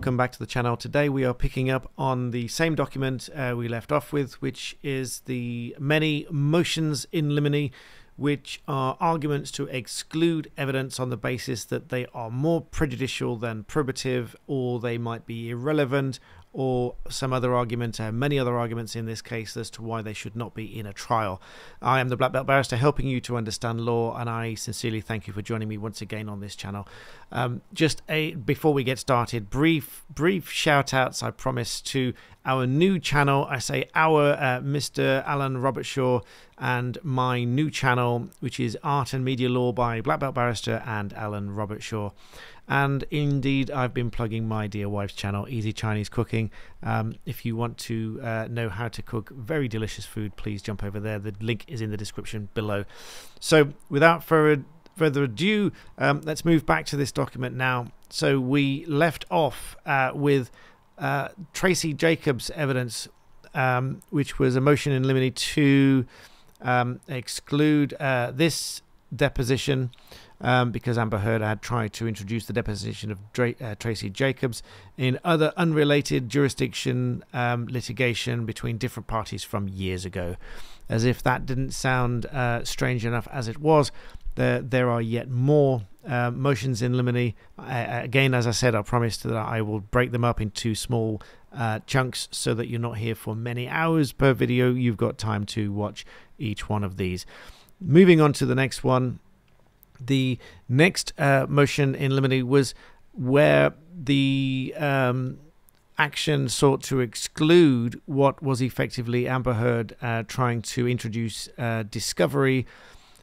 welcome back to the channel. Today we are picking up on the same document uh, we left off with, which is the many motions in limine, which are arguments to exclude evidence on the basis that they are more prejudicial than probative, or they might be irrelevant, or some other argument, uh, many other arguments in this case as to why they should not be in a trial. I am the Black Belt Barrister helping you to understand law, and I sincerely thank you for joining me once again on this channel. Um, just a before we get started, brief brief shout outs I promise to our new channel. I say our uh, Mr. Alan Robertshaw and my new channel, which is Art and Media Law by Black Belt Barrister and Alan Robertshaw. And indeed, I've been plugging my dear wife's channel, Easy Chinese Cooking. Um, if you want to uh, know how to cook very delicious food, please jump over there. The link is in the description below. So, without further further ado, um, let's move back to this document now. So we left off uh, with uh, Tracy Jacobs' evidence, um, which was a motion in limine to um, exclude uh, this deposition um, because Amber Heard had tried to introduce the deposition of Dra uh, Tracy Jacobs in other unrelated jurisdiction um, litigation between different parties from years ago. As if that didn't sound uh, strange enough as it was, there, there are yet more uh, motions in limine. again, as I said, I promised that I will break them up into small uh, chunks so that you're not here for many hours per video. You've got time to watch each one of these. Moving on to the next one, the next uh, motion in limine was where the um, action sought to exclude what was effectively Amber Heard uh, trying to introduce uh, discovery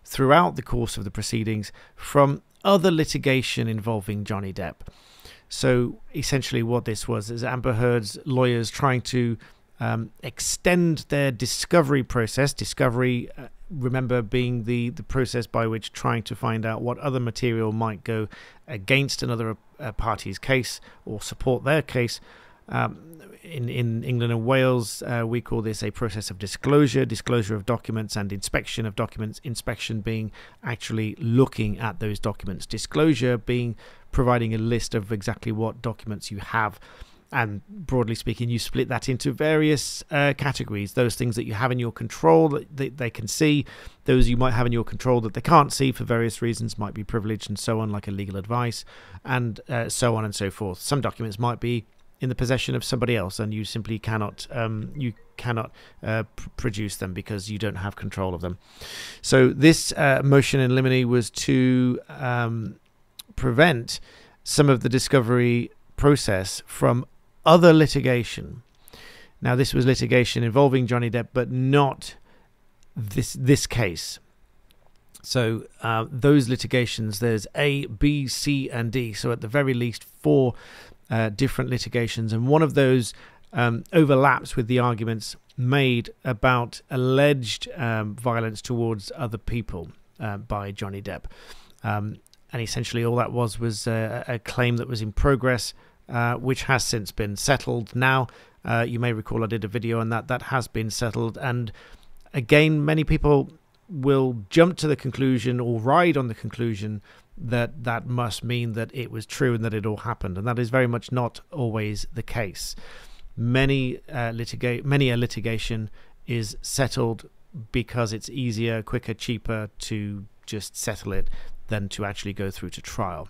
throughout the course of the proceedings from other litigation involving Johnny Depp. So essentially, what this was is Amber Heard's lawyers trying to um, extend their discovery process. Discovery, uh, remember, being the, the process by which trying to find out what other material might go against another uh, party's case or support their case. Um, in, in England and Wales, uh, we call this a process of disclosure, disclosure of documents, and inspection of documents. Inspection being actually looking at those documents, disclosure being providing a list of exactly what documents you have and broadly speaking, you split that into various uh, categories. Those things that you have in your control that they, they, can see, those you might have in your control that they can't see for various reasons, might be privileged and so on, like a legal advice, and uh, so on and so forth. Some documents might be in the possession of somebody else, and you simply cannot um, you cannot uh, pr produce them because you don't have control of them. So this uh, motion in limine was to um, prevent some of the discovery process from other litigation. Now, this was litigation involving Johnny Depp, but not this this case. So uh, those litigations, there's A, B, C, and D. So at the very least, four uh, different litigations, and one of those um, overlaps with the arguments made about alleged um, violence towards other people uh, by Johnny Depp. Um, and essentially, all that was was a, a claim that was in progress uh, which has since been settled now. Uh, you may recall I did a video on that. That has been settled. And again, many people will jump to the conclusion or ride on the conclusion that that must mean that it was true and that it all happened. And that is very much not always the case. Many uh, litigate, many a litigation is settled because it's easier, quicker, cheaper to just settle it than to actually go through to trial.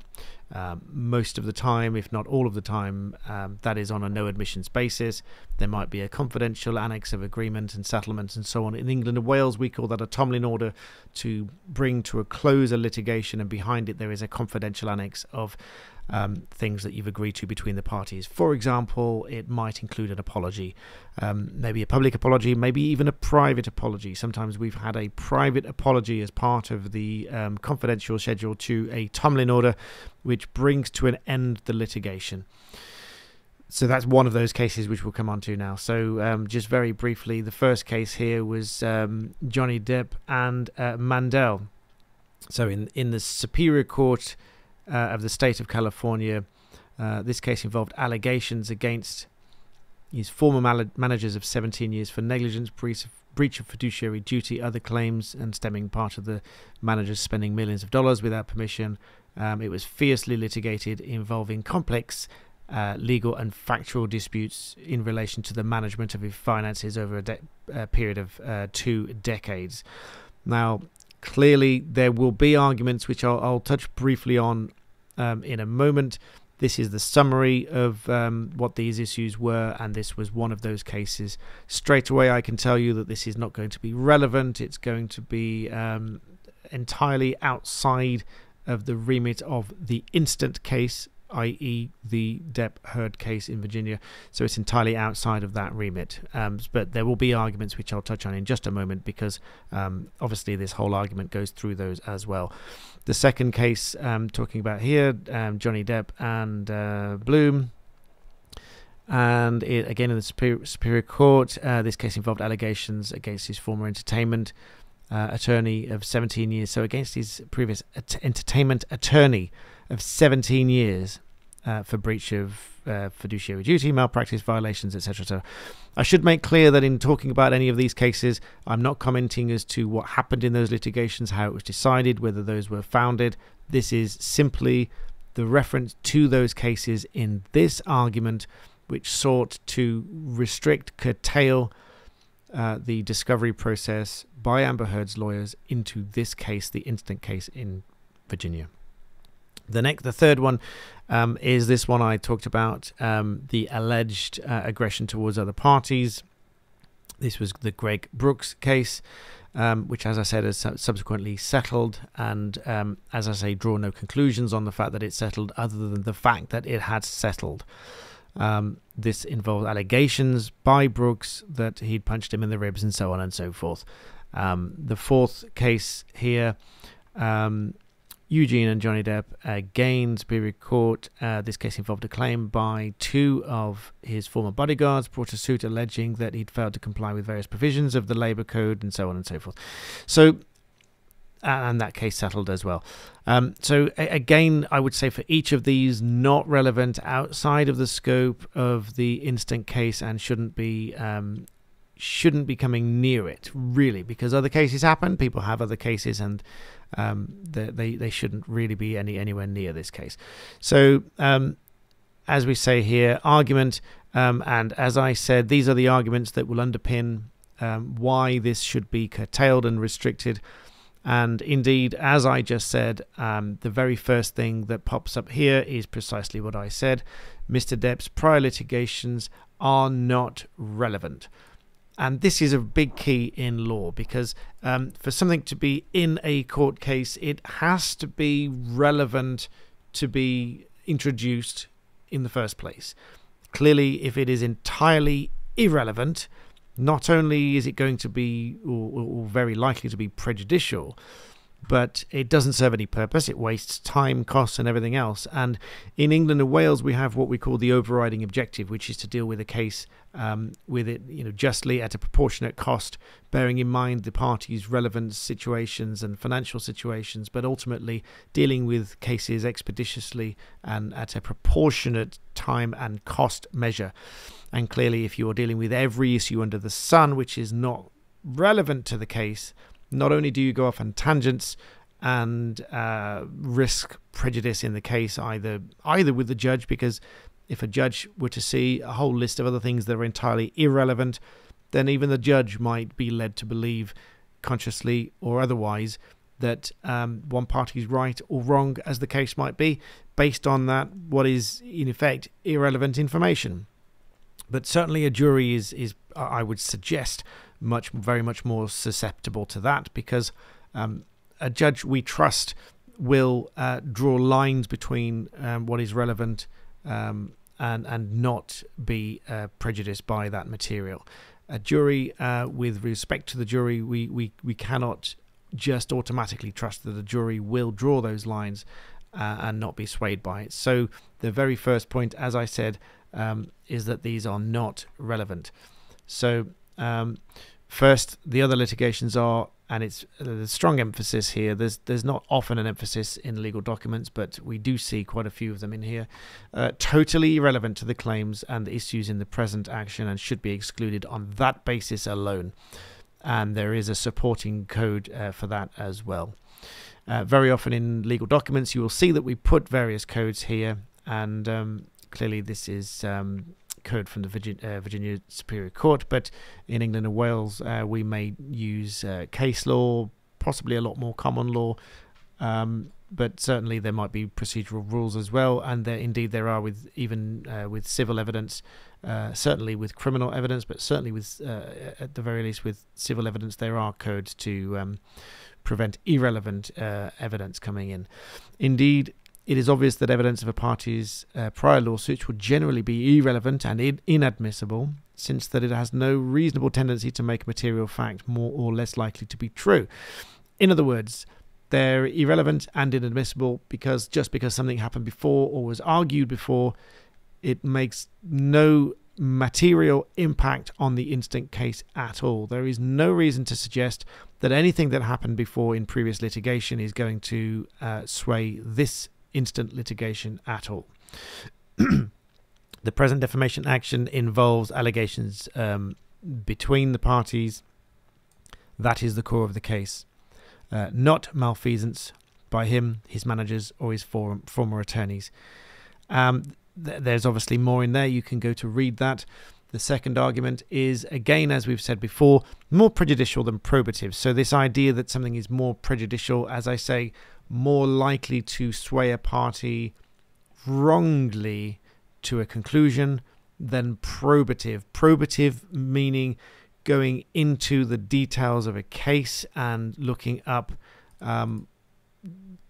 Um, most of the time, if not all of the time, um, that is on a no admissions basis. There might be a confidential annex of agreement and settlement and so on. In England and Wales, we call that a Tomlin order to bring to a close a litigation, and behind it, there is a confidential annex of um, things that you've agreed to between the parties. For example, it might include an apology, um, maybe a public apology, maybe even a private apology. Sometimes we've had a private apology as part of the um, confidential schedule to a Tomlin order, which brings to an end the litigation. So that's one of those cases which we'll come on to now. So um, just very briefly, the first case here was um, Johnny Depp and uh, Mandel. So in in the Superior Court of the state of California. Uh, this case involved allegations against his former managers of 17 years for negligence, breach of, fiduciary duty, other claims, and stemming part of the managers spending millions of dollars without permission. Um, it was fiercely litigated, involving complex uh, legal and factual disputes in relation to the management of his finances over a uh, period of uh, two decades. Now, clearly, there will be arguments which I'll, I'll touch briefly on um, in a moment. This is the summary of um, what these issues were, and this was one of those cases. Straight away, I can tell you that this is not going to be relevant. It's going to be um, entirely outside of the remit of the instant case, i.e., the Depp Heard case in Virginia. So it's entirely outside of that remit. Um, but there will be arguments which I'll touch on in just a moment because um, obviously this whole argument goes through those as well. The second case um, talking about here, um, Johnny Depp and uh, Bloom. And it, again, in the Superior, Superior Court, uh, this case involved allegations against his former entertainment uh, attorney of 17 years. So against his previous at- entertainment attorney of 17 years uh, for breach of uh, fiduciary duty, malpractice violations, etc. So I should make clear that in talking about any of these cases, I'm not commenting as to what happened in those litigations, how it was decided, whether those were founded. This is simply the reference to those cases in this argument, which sought to restrict, curtail uh, the discovery process by Amber Heard's lawyers into this case, the instant case in Virginia. The next, the third one um, is this one I talked about: um, the alleged uh, aggression towards other parties. This was the Greg Brooks case, um, which, as I said, has subsequently settled. And um, as I say, draw no conclusions on the fact that it settled, other than the fact that it had settled. Um, this involved allegations by Brooks that he'd punched him in the ribs and so on and so forth. Um, the fourth case here, um, Eugene and Johnny Depp again, Superior Court. Uh, this case involved a claim by two of his former bodyguards, brought a suit alleging that he'd failed to comply with various provisions of the Labour Code and so on and so forth. So and that case settled as well. Um, so again, I would say for each of these, not relevant outside of the scope of the instant case, and shouldn't be um, shouldn't be coming near it really, because other cases happen. People have other cases, and um, they, they, shouldn't really be any anywhere near this case. So um, as we say here, argument, um, and as I said, these are the arguments that will underpin um, why this should be curtailed and restricted. And indeed, as I just said, um, the very first thing that pops up here is precisely what I said. Mr. Depp's prior litigations are not relevant. And this is a big key in law because um, for something to be in a court case, it has to be relevant to be introduced in the first place. Clearly, if it is entirely irrelevant, not only is it going to be, or, or, very likely to be prejudicial, but it doesn't serve any purpose. It wastes time, costs, and everything else. And in England and Wales, we have what we call the overriding objective, which is to deal with a case um, with it, you know, justly at a proportionate cost, bearing in mind the parties' relevant situations and financial situations, but ultimately dealing with cases expeditiously and at a proportionate time and cost measure. And clearly, if you are dealing with every issue under the sun, which is not relevant to the case, not only do you go off on tangents and uh, risk prejudice in the case, either either with the judge, because if a judge were to see a whole list of other things that are entirely irrelevant, then even the judge might be led to believe, consciously or otherwise, that um, one party is right or wrong, as the case might be, based on that what is in effect irrelevant information. But certainly, a jury is is I would suggest much very much more susceptible to that because um, a judge we trust will uh, draw lines between um, what is relevant um, and and not be uh, prejudiced by that material. A jury, uh, with respect to the jury, we, we, we cannot just automatically trust that the jury will draw those lines uh, and not be swayed by it. So the very first point, as I said, um, is that these are not relevant. So, um, first, the other litigations are, and it's a strong emphasis here. There's there's not often an emphasis in legal documents, but we do see quite a few of them in here. Uh, totally irrelevant to the claims and the issues in the present action, and should be excluded on that basis alone. And there is a supporting code uh, for that as well. Uh, very often in legal documents, you will see that we put various codes here, and um, clearly, this is um, code from the Virginia, uh, Virginia, Superior Court, but in England and Wales, uh, we may use uh, case law, possibly a lot more common law. Um, but certainly there might be procedural rules as well, and there indeed there are with even uh, with civil evidence, uh, certainly with criminal evidence, but certainly with uh, at the very least with civil evidence there are codes to um, prevent irrelevant evidence coming in. Indeed, it is obvious that evidence of a party's uh, prior lawsuits would generally be irrelevant and in- inadmissible, since that it has no reasonable tendency to make a material fact more or less likely to be true. In other words they're irrelevant and inadmissible because just because something happened before or was argued before, it makes no material impact on the instant case at all. There is no reason to suggest that anything that happened before in previous litigation is going to uh, sway this instant litigation at all. the present defamation action involves allegations um, between the parties. That is the core of the case uh, not malfeasance by him, his managers, or his form, former attorneys. Um, th- there's obviously more in there. You can go to read that. The second argument is, again, as we've said before, more prejudicial than probative. So, this idea that something is more prejudicial, as I say, more likely to sway a party wrongly to a conclusion than probative. Probative meaning going into the details of a case and looking up um,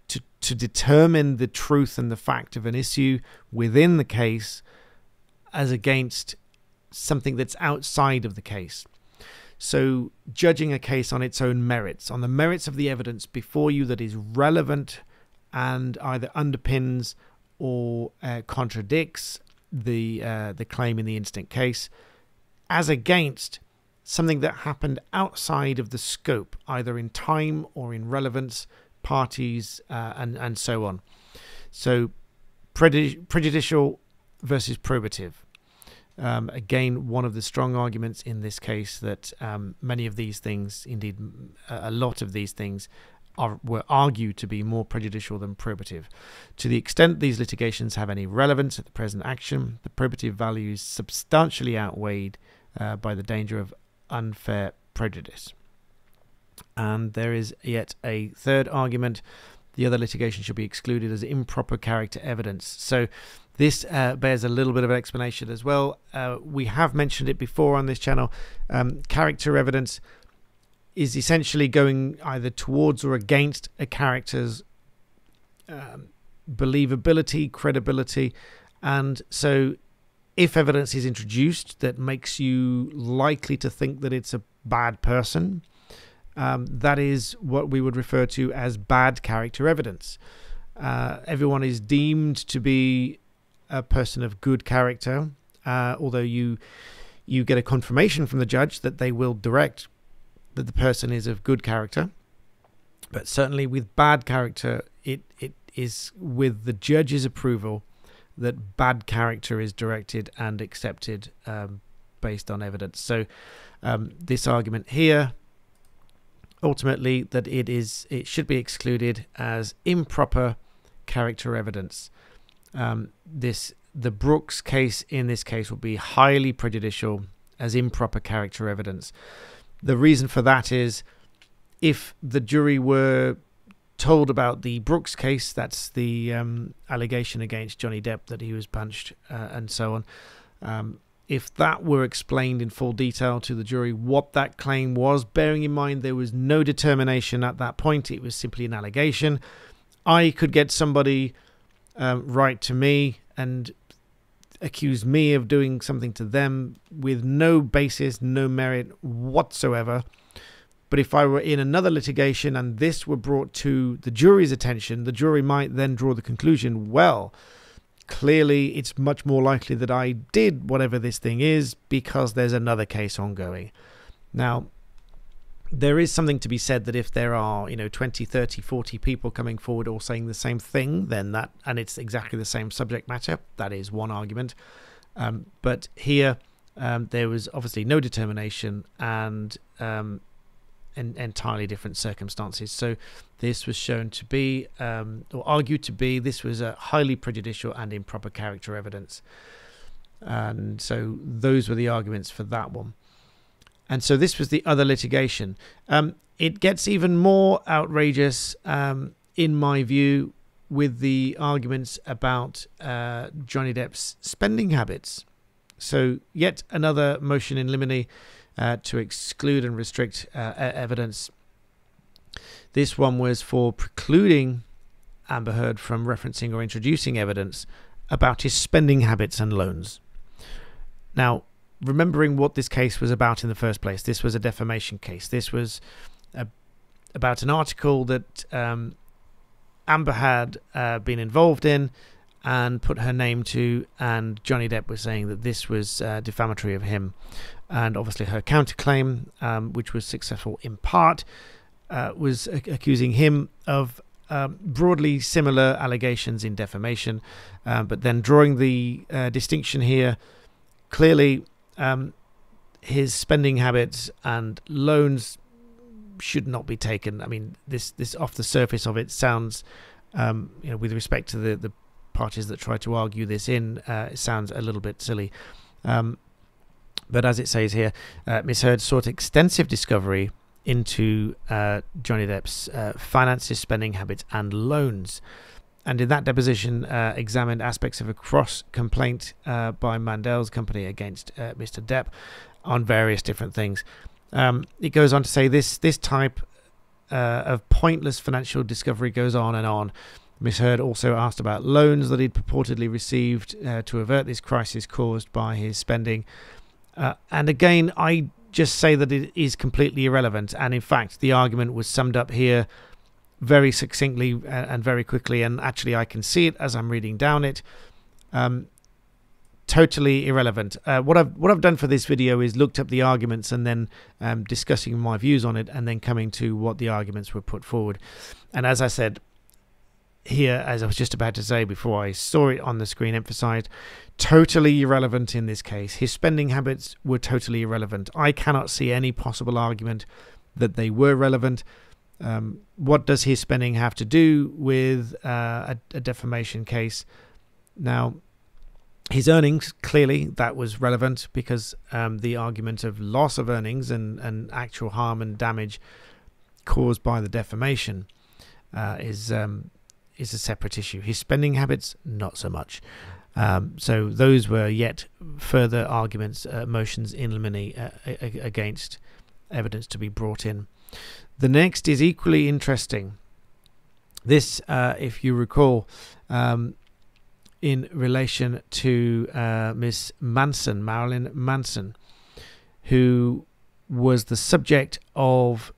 to to determine the truth and the fact of an issue within the case as against something that's outside of the case. So, judging a case on its own merits, on the merits of the evidence before you that is relevant and either underpins or uh, contradicts the uh, the claim in the instant case, as against something that happened outside of the scope, either in time or in relevance, parties, uh, and, and so on. So, prejudicial versus probative. Um, again, one of the strong arguments in this case that um, many of these things, indeed, a lot of these things, are, were argued to be more prejudicial than probative. To the extent these litigations have any relevance at the present action, the probative value is substantially outweighed uh, by the danger of unfair prejudice. And there is yet a third argument the other litigation should be excluded as improper character evidence. So this uh, bears a little bit of an explanation as well. Uh, we have mentioned it before on this channel. Um, character evidence is essentially going either towards or against a character's um, believability, credibility, and so if evidence is introduced that makes you likely to think that it's a bad person, um, that is what we would refer to as bad character evidence. Uh, everyone is deemed to be a person of good character, uh, although you you get a confirmation from the judge that they will direct that the person is of good character. But certainly with bad character, it, it is with the judge's approval that bad character is directed and accepted um, based on evidence. So um, this argument here, ultimately, that it is it should be excluded as improper character evidence. Um, this the Brooks case in this case will be highly prejudicial as improper character evidence. The reason for that is if the jury were told about the Brooks case. That's the um, allegation against Johnny Depp that he was punched uh, and so on. Um, if that were explained in full detail to the jury what that claim was, bearing in mind there was no determination at that point, it was simply an allegation. I could get somebody um, write to me and accuse me of doing something to them with no basis, no merit whatsoever. But if I were in another litigation and this were brought to the jury's attention, the jury might then draw the conclusion well, clearly it's much more likely that I did whatever this thing is because there's another case ongoing. Now, there is something to be said that if there are, you know, 20, 30, 40 people coming forward all saying the same thing, then that, and it's exactly the same subject matter, that is one argument. Um, but here, um, there was obviously no determination, and um, en- entirely different circumstances. So this was shown to be, um, or argued to be, this was a highly prejudicial and improper character evidence. And so those were the arguments for that one. And so this was the other litigation. Um, it gets even more outrageous, um, in my view, with the arguments about uh, Johnny Depp's spending habits. So, yet another motion in limine uh, to exclude and restrict uh, evidence. This one was for precluding Amber Heard from referencing or introducing evidence about his spending habits and loans. Now, remembering what this case was about in the first place, this was a defamation case. This was a, about an article that um, Amber had uh, been involved in and put her name to, and Johnny Depp was saying that this was uh, defamatory of him. And obviously, her counterclaim, um, which was successful in part, uh, was accusing him of um, broadly similar allegations in defamation, um, but then drawing the uh, distinction here clearly um, his spending habits and loans should not be taken. I mean, this this off the surface of it sounds, um, you know, with respect to the the parties that try to argue this in, uh, it sounds a little bit silly. Um, but as it says here, uh, Miss Heard sought extensive discovery into uh, Johnny Depp's uh, finances, spending habits, and loans. And in that deposition, uh, examined aspects of a cross complaint uh, by Mandel's company against Mr. Depp on various different things. Um, it goes on to say this this type uh, of pointless financial discovery goes on and on. Miss Heard also asked about loans that he'd purportedly received uh, to avert this crisis caused by his spending. Uh, and again, I just say that it is completely irrelevant. And in fact, the argument was summed up here very succinctly and very quickly. And actually, I can see it as I'm reading down it. Um, totally irrelevant. Uh, what I've what I've done for this video is looked up the arguments and then um, discussing my views on it, and then coming to what the arguments were put forward. And as I said here, as I was just about to say before I saw it on the screen, emphasized totally irrelevant in this case. His spending habits were totally irrelevant. I cannot see any possible argument that they were relevant. Um, what does his spending have to do with uh, a, a defamation case? Now, his earnings clearly that was relevant because um, the argument of loss of earnings and, and actual harm and damage caused by the defamation uh, is um, is a separate issue. His spending habits, not so much. Um, so those were yet further arguments, uh, motions in limine uh, against evidence to be brought in. The next is equally interesting. This, uh, if you recall, um, in relation to uh, Miss Manson, Marilyn Manson, who was the subject of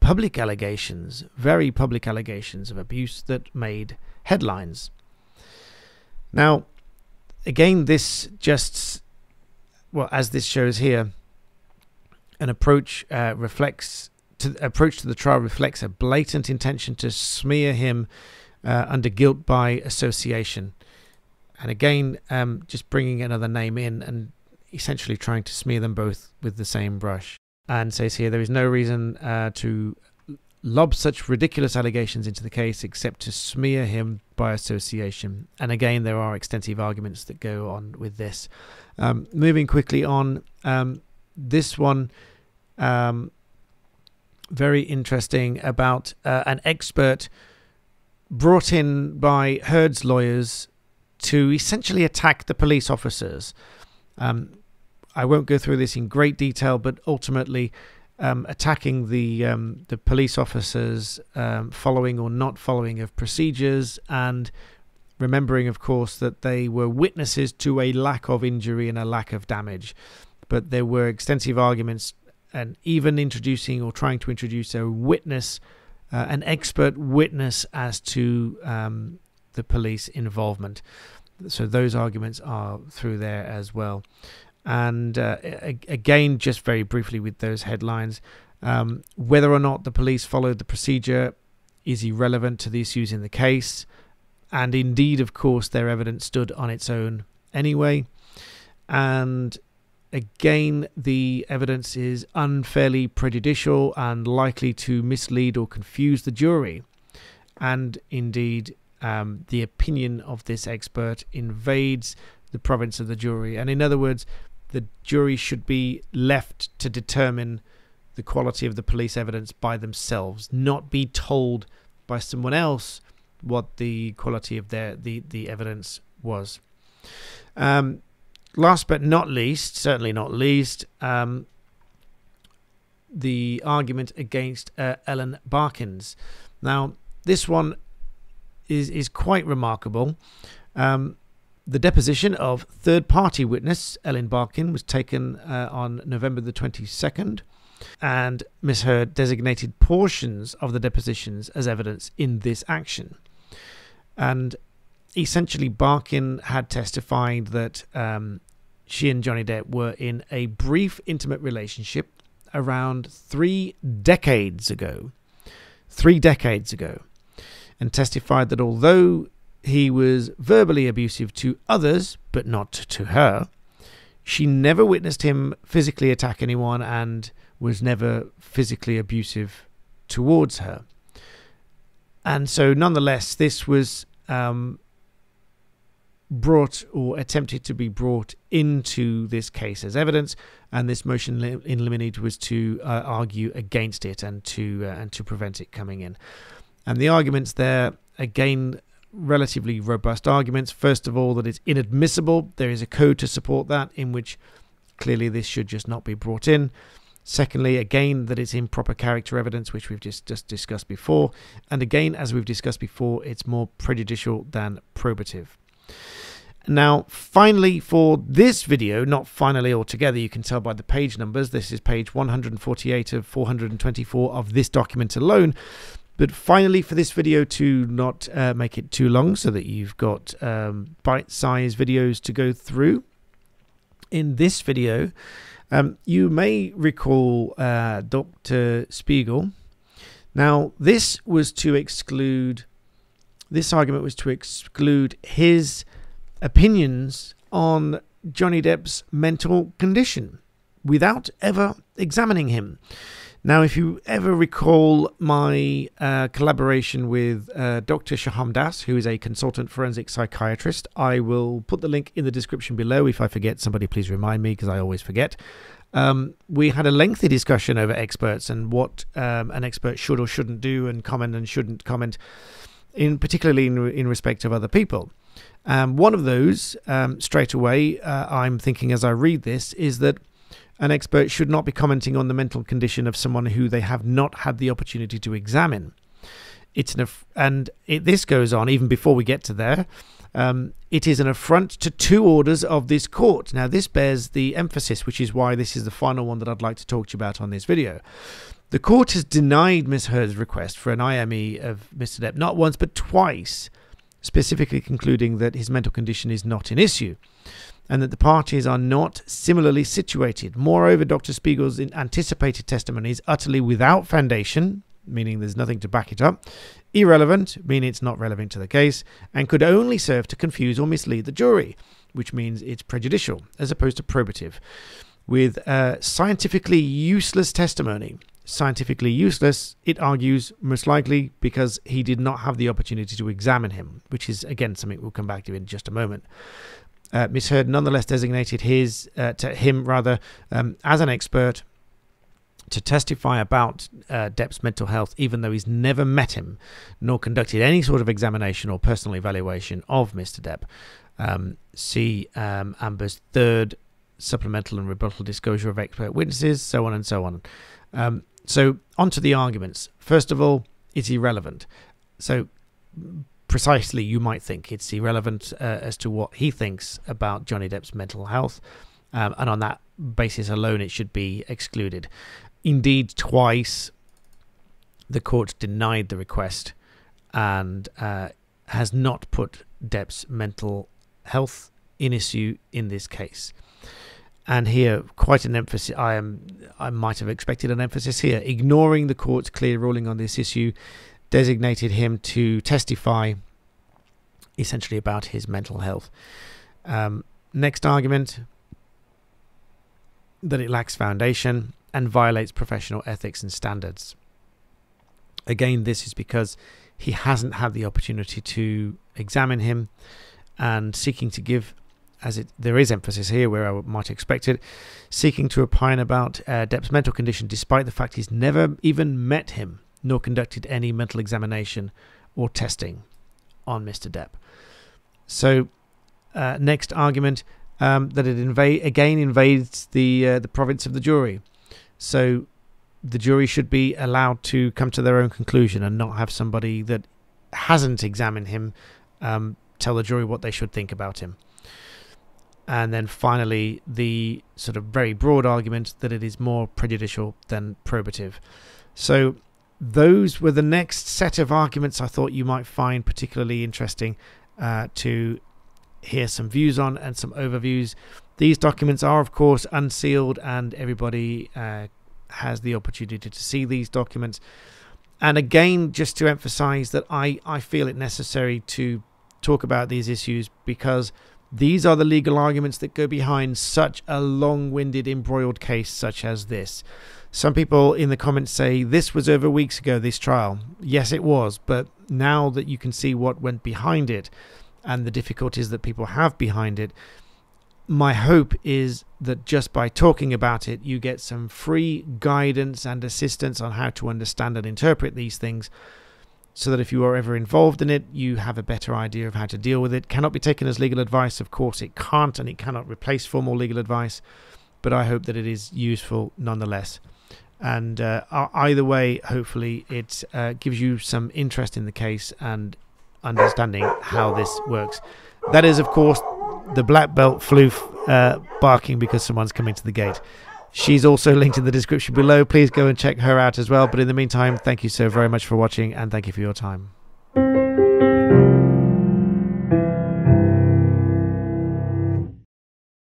public allegations, very public allegations of abuse that made headlines. Now, again, this just, well, as this shows here, an approach uh, reflects to approach to the trial reflects a blatant intention to smear him uh, under guilt by association. And again, um, just bringing another name in and essentially trying to smear them both with the same brush. And says here there is no reason uh, to lob such ridiculous allegations into the case except to smear him by association. And again, there are extensive arguments that go on with this. Um, moving quickly on, um, this one um, very interesting about uh, an expert brought in by Heard's lawyers to essentially attack the police officers. Um, I won't go through this in great detail, but ultimately um, attacking the um, the police officers um, following or not following of procedures and remembering, of course, that they were witnesses to a lack of injury and a lack of damage. But there were extensive arguments and even introducing or trying to introduce a witness, uh, an expert witness as to um, the police involvement. So those arguments are through there as well. And uh, again, just very briefly with those headlines, um, whether or not the police followed the procedure is irrelevant to the issues in the case. And indeed, of course, their evidence stood on its own anyway. And again, the evidence is unfairly prejudicial and likely to mislead or confuse the jury. And indeed, um, the opinion of this expert invades the province of the jury. And in other words, the jury should be left to determine the quality of the police evidence by themselves, not be told by someone else what the quality of their the, the evidence was. Um, last but not least, certainly not least, um, the argument against uh, Ellen Barkins. Now, this one is is quite remarkable. Um, the deposition of third party witness Ellen Barkin was taken uh, on November the 22nd, and Miss Heard designated portions of the depositions as evidence in this action. And essentially, Barkin had testified that um, she and Johnny Depp were in a brief intimate relationship around three decades ago. Three decades ago. And testified that although he was verbally abusive to others, but not to her. She never witnessed him physically attack anyone and was never physically abusive towards her. And so, nonetheless, this was um, brought or attempted to be brought into this case as evidence, and this motion in limine was to uh, argue against it and to uh, and to prevent it coming in. And the arguments there again relatively robust arguments. First of all, that it's inadmissible. There is a code to support that, in which clearly this should just not be brought in. Secondly, again, that it's improper character evidence, which we've just, just discussed before. And again, as we've discussed before, it's more prejudicial than probative. Now, finally, for this video, not finally altogether, you can tell by the page numbers, this is page 148 of 424 of this document alone. But finally, for this video to not uh, make it too long so that you've got um, bite-sized videos to go through, in this video, um, you may recall uh, Dr. Spiegel. Now, this was to exclude, this argument was to exclude his opinions on Johnny Depp's mental condition without ever examining him. Now, if you ever recall my uh, collaboration with uh, Dr. Sohom Das, who is a consultant forensic psychiatrist, I will put the link in the description below. If I forget, somebody please remind me because I always forget. Um, we had a lengthy discussion over experts and what um, an expert should or shouldn't do and comment and shouldn't comment, in particularly in, in respect of other people. Um, one of those, um, straight away, uh, I'm thinking as I read this, is that an expert should not be commenting on the mental condition of someone who they have not had the opportunity to examine. It's an aff- and it, this goes on even before we get to there. Um, it is an affront to two orders of this court. Now, this bears the emphasis, which is why this is the final one that I'd like to talk to you about on this video. The court has denied Ms. Heard's request for an IME of Mr. Depp not once but twice, specifically concluding that his mental condition is not an issue and that the parties are not similarly situated. Moreover, Dr. Spiegel's anticipated testimony is utterly without foundation, meaning there's nothing to back it up, irrelevant, meaning it's not relevant to the case, and could only serve to confuse or mislead the jury, which means it's prejudicial as opposed to probative. With uh, scientifically useless testimony, scientifically useless, it argues most likely because he did not have the opportunity to examine him, which is again something we'll come back to in just a moment. Uh, Miss Heard nonetheless designated his uh, to him rather um, as an expert to testify about uh, Depp's mental health, even though he's never met him nor conducted any sort of examination or personal evaluation of Mr. Depp. Um, see um, Amber's third supplemental and rebuttal disclosure of expert witnesses, so on and so on. Um, so, on to the arguments. First of all, it's irrelevant. So, precisely you might think it's irrelevant uh, as to what he thinks about Johnny Depp's mental health, um, and on that basis alone, it should be excluded. Indeed, twice the court denied the request and uh, has not put Depp's mental health in issue in this case. And here, quite an emphasis. I am. I might have expected an emphasis here. Ignoring the court's clear ruling on this issue, designated him to testify essentially about his mental health. Um, next argument that it lacks foundation and violates professional ethics and standards. Again, this is because he hasn't had the opportunity to examine him and seeking to give, as it there is emphasis here where I might expect it, seeking to opine about uh, Depp's mental condition despite the fact he's never even met him nor conducted any mental examination or testing on Mr. Depp. So, uh, next argument um, that it invade again invades the uh, the province of the jury. So, the jury should be allowed to come to their own conclusion and not have somebody that hasn't examined him um, tell the jury what they should think about him. And then finally, the sort of very broad argument that it is more prejudicial than probative. So, those were the next set of arguments I thought you might find particularly interesting uh, to hear some views on and some overviews. These documents are, of course, unsealed, and everybody uh, has the opportunity to see these documents. And again, just to emphasize that I, I feel it necessary to talk about these issues because these are the legal arguments that go behind such a long winded, embroiled case such as this. Some people in the comments say this was over weeks ago, this trial. Yes, it was, but now that you can see what went behind it and the difficulties that people have behind it, my hope is that just by talking about it, you get some free guidance and assistance on how to understand and interpret these things so that if you are ever involved in it, you have a better idea of how to deal with it. Cannot be taken as legal advice, of course, it can't, and it cannot replace formal legal advice, but I hope that it is useful nonetheless. And uh, either way, hopefully, it uh, gives you some interest in the case and understanding how this works. That is, of course, the black belt floof uh, barking because someone's coming to the gate. She's also linked in the description below. Please go and check her out as well. But in the meantime, thank you so very much for watching and thank you for your time.